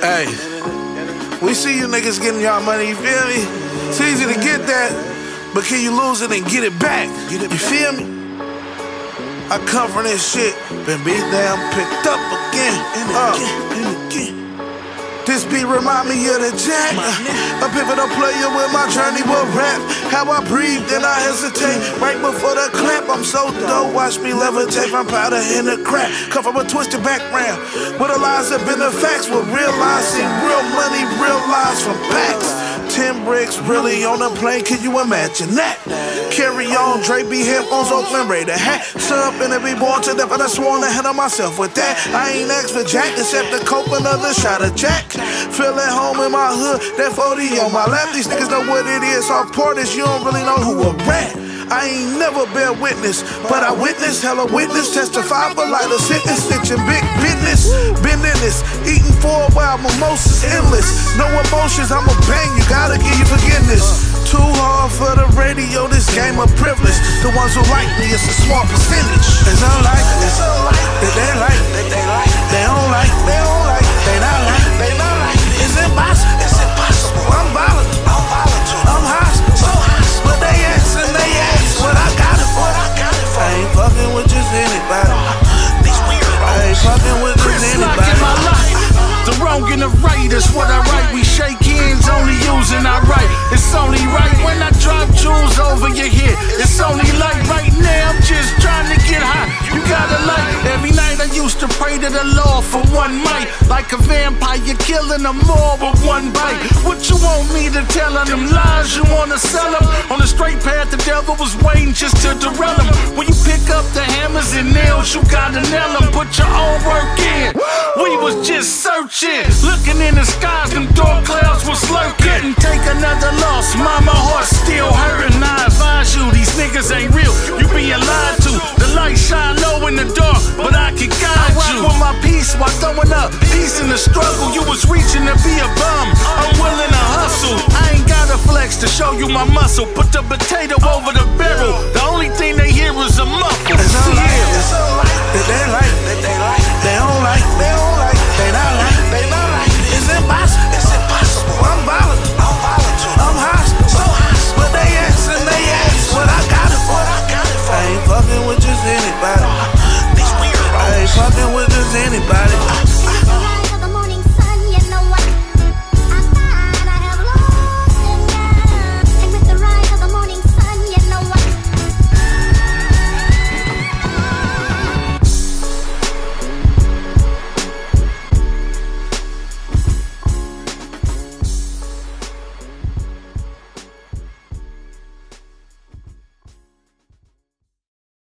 Hey, we see you niggas getting y'all money, you feel me? It's easy to get that, but can you lose it and get it back? You feel me? I come from this shit, been beat down, picked up again, uh. This beat remind me of the jack. A pivotal player with my journey will rap. How I breathe, then I hesitate. Right before the clap, I'm so dope. Watch me levitate from powder in the crack. Come from a twisted background. Where the lies have been the facts. With real lies, see real money, real bricks really on a plane, can you imagine that? Carry on, Dre be B headphones, Oakland Raider hat. Sub and be born to death, and I sworn to handle myself with that. I ain't asked for Jack, except to cope another shot of Jack. Feel at home in my hood, that 40 on my lap. These niggas know what it is, all porters, you don't really know who a rat. I ain't never bear witness, but I witness, hella witness, testify for light of sentence, snitching big business, been in this, wild mimosas, endless, no emotions, I'ma bang, you gotta give you forgiveness. Too hard for the radio, this game of privilege. The ones who like me, it's a small percentage. It's unlike this, that they like, they don't like, the right is what I write. We shake hands, only using I write. It's only right when I drop jewels over your head. It's only like right now, I'm just trying to get high. You gotta like every night I used to pray to the Lord for one might. Like a vampire, killing them all with one bite. What you want me to tell on them lies? You wanna sell them? On the straight path, the devil was waiting just to derail them. When you pick up the hammers and nails, you gotta nail them. Put your own work in. We was just searching, looking in the skies, them dark clouds was lurking. Couldn't take another loss, mama heart still hurting. I advise you, these niggas ain't real. You being lied to. The light shine low in the dark, but I can guide you. I with my peace while throwing up peace in the struggle. You was reaching to be a bum. I'm willing to hustle. I ain't got a flex to show you my muscle. Put the potato over. The